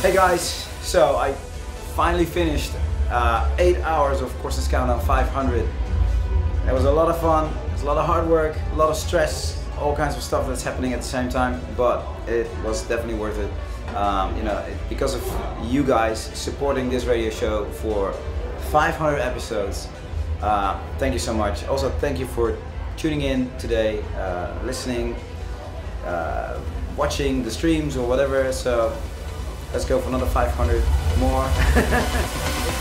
Hey guys, so I finally finished uh, 8 hours of Corsten's Countdown 500. It was a lot of fun, it was a lot of hard work, a lot of stress, all kinds of stuff that's happening at the same time, but it was definitely worth it. Um, you know, it, because of you guys supporting this radio show for 500 episodes. Uh, thank you so much. Also, thank you for tuning in today, uh, listening, uh, watching the streams or whatever. So let's go for another 500 more.